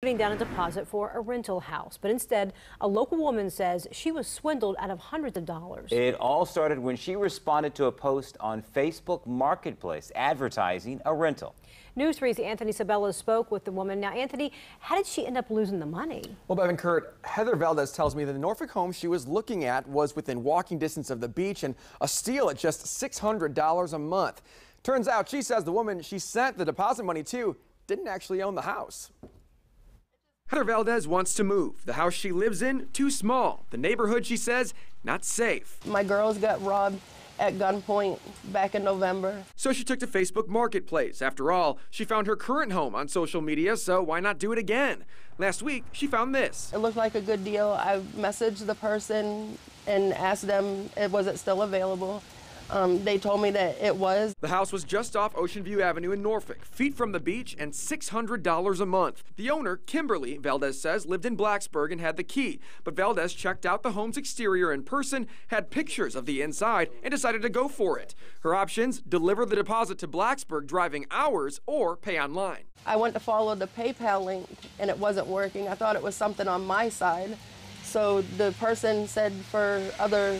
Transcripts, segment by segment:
putting down a deposit for a rental house. But instead, a local woman says she was swindled out of hundreds of dollars. It all started when she responded to a post on Facebook Marketplace advertising a rental. News 3's Anthony Sabella spoke with the woman. Now, Anthony, how did she end up losing the money? Well, Bevan Kurt, Heather Valdez tells me that the Norfolk home she was looking at was within walking distance of the beach and a steal at just $600 a month. Turns out, she says the woman she sent the deposit money to didn't actually own the house. Heather Valdez wants to move. The house she lives in, too small. The neighborhood, she says, not safe. My girls got robbed at gunpoint back in November. So she took to Facebook Marketplace. After all, she found her current home on social media, so why not do it again? Last week, she found this. It looked like a good deal. I messaged the person and asked them, was it still available? Um, they told me that it was. The house was just off Ocean View Avenue in Norfolk, feet from the beach and $600 a month. The owner, Kimberly, Valdez says, lived in Blacksburg and had the key. But Valdez checked out the home's exterior in person, had pictures of the inside, and decided to go for it. Her options deliver the deposit to Blacksburg driving hours or pay online. I went to follow the PayPal link and it wasn't working. I thought it was something on my side. So the person said for other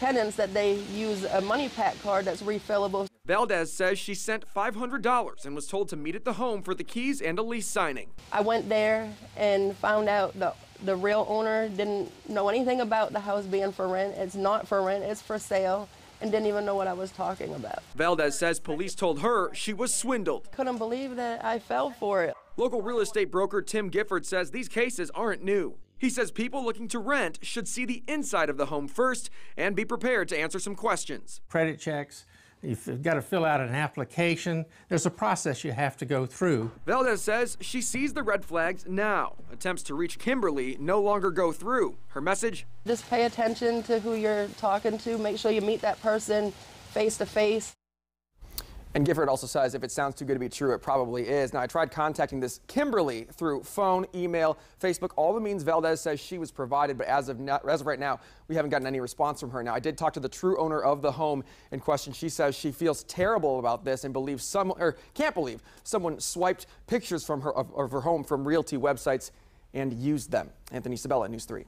tenants that they use a MoneyPak card that's refillable. Valdez says she sent $500 and was told to meet at the home for the keys and a lease signing. I went there and found out the the real owner didn't know anything about the house being for rent. It's not for rent, it's for sale and didn't even know what I was talking about. Valdez says police told her she was swindled. Couldn't believe that I fell for it. Local real estate broker Tim Gifford says these cases aren't new. He says people looking to rent should see the inside of the home first and be prepared to answer some questions. Credit checks, You've got to fill out an application. There's a process you have to go through. Valdez says she sees the red flags now. Attempts to reach Kimberly no longer go through. Her message? Just pay attention to who you're talking to. Make sure you meet that person face to face. And Gifford also says if it sounds too good to be true, it probably is. Now, I tried contacting this Kimberly through phone, email, Facebook, all the means Valdez says she was provided, but as of, as of right now, we haven't gotten any response from her. Now, I did talk to the true owner of the home in question. She says she feels terrible about this and believes some, or can't believe someone swiped pictures from her of, of her home from realty websites and used them. Anthony Sabella, News 3.